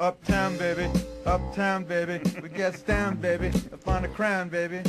Uptown, baby. Uptown, baby. We get down, baby. Up on the crown, baby.